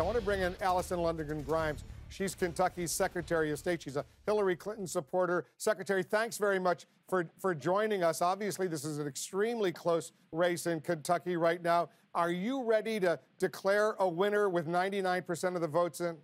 I want to bring in Alison Lundergan Grimes. She's Kentucky's Secretary of State. She's a Hillary Clinton supporter. Secretary, thanks very much for, for joining us. Obviously, this is an extremely close race in Kentucky right now. Are you ready to declare a winner with 99% of the votes in?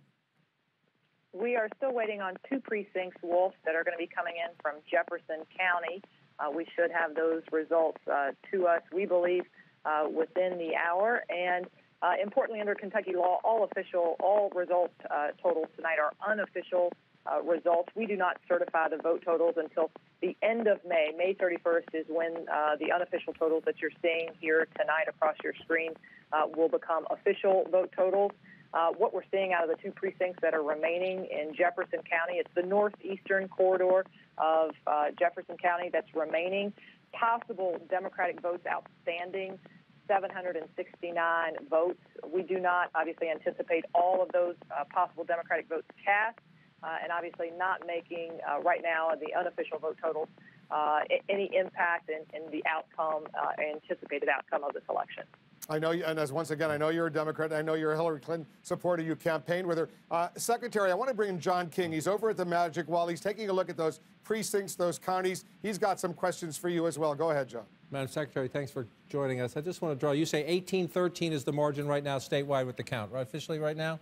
We are still waiting on two precincts, Wolf, that are going to be coming in from Jefferson County. Uh, we should have those results uh, to us, we believe, uh, within the hour. And uh, importantly, under Kentucky law, all official, all results uh, totals tonight are unofficial uh, results. We do not certify the vote totals until the end of May. May 31st is when uh, the unofficial totals that you're seeing here tonight across your screen uh, will become official vote totals. Uh, what we're seeing out of the two precincts that are remaining in Jefferson County, it's the northeastern corridor of Jefferson County that's remaining. Possible Democratic votes outstanding 769 votes. We do not obviously anticipate all of those uh, possible Democratic votes cast, uh, and obviously not making uh, right now the unofficial vote totals uh, any impact in, in the outcome, uh, anticipated outcome of this election. I know, you, and as once again, I know you're a Democrat. I know you're a Hillary Clinton supporter. You campaigned with her. Uh, Secretary, I want to bring in John King. He's over at the Magic Wall. He's taking a look at those precincts, those counties. He's got some questions for you as well. Go ahead, John. Madam Secretary, thanks for joining us. I just want to draw. You say 1813 is the margin right now statewide with the count, right? Officially, right now.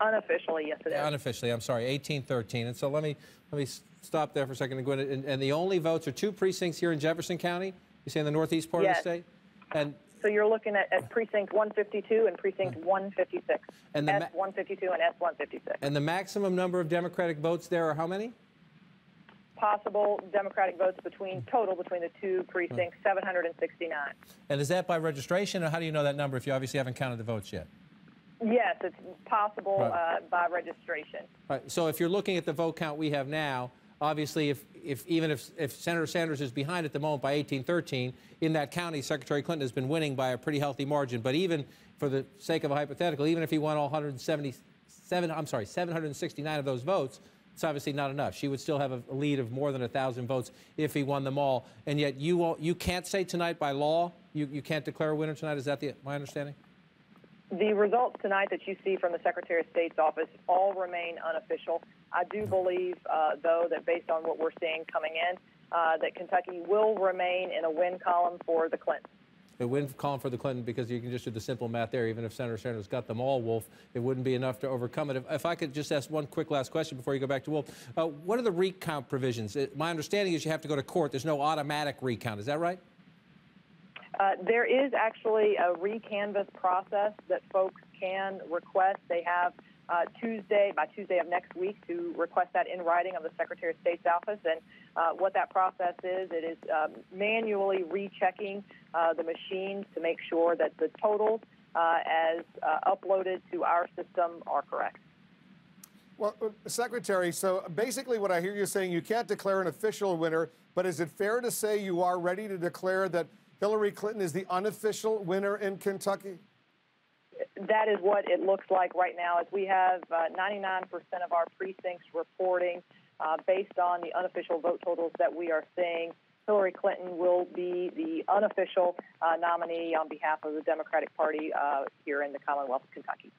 Unofficially, yes, it is. Unofficially, I'm sorry, 1813. And so let me let me stop there for a second and go in. And, and the only votes are two precincts here in Jefferson County. You say in the northeast part yes. of the state. And so you're looking at, at precinct 152 and precinct 156. And the S152 and S156. And the maximum number of Democratic votes there are how many? possible Democratic votes between total between the two precincts, 769. And is that by registration, or how do you know that number if you obviously haven't counted the votes yet? Yes, it's possible right. uh, by registration. Right. So if you're looking at the vote count we have now, obviously, if, if even if, if Senator Sanders is behind at the moment by 1813, in that county, Secretary Clinton has been winning by a pretty healthy margin. But even for the sake of a hypothetical, even if he won all 177, I'm sorry, 769 of those votes, it's obviously not enough. She would still have a lead of more than a thousand votes if he won them all. And yet, you won't, you can't say tonight by law you, you can't declare a winner tonight. Is that the, my understanding? The results tonight that you see from the Secretary of State's office all remain unofficial. I do believe, uh, though, that based on what we're seeing coming in, uh, that Kentucky will remain in a win column for the Clintons a win column for the Clinton because you can just do the simple math there. Even if Senator Sanders got them all, Wolf, it wouldn't be enough to overcome it. If, if I could just ask one quick last question before you go back to Wolf, uh, what are the recount provisions? It, my understanding is you have to go to court. There's no automatic recount. Is that right? Uh, there is actually a recanvass process that folks can request. They have uh, Tuesday, by Tuesday of next week, to request that in writing of the Secretary of State's office. And uh, what that process is, it is um, manually rechecking uh, the machines to make sure that the totals uh, as uploaded to our system are correct. Well, Secretary, so basically what I hear you saying, you can't declare an official winner, but is it fair to say you are ready to declare that Hillary Clinton is the unofficial winner in Kentucky? that is what it looks like right now. As we have uh, 99% of our precincts reporting uh, based on the unofficial vote totals that we are seeing. Hillary Clinton will be the unofficial uh, nominee on behalf of the Democratic Party uh, here in the Commonwealth of Kentucky.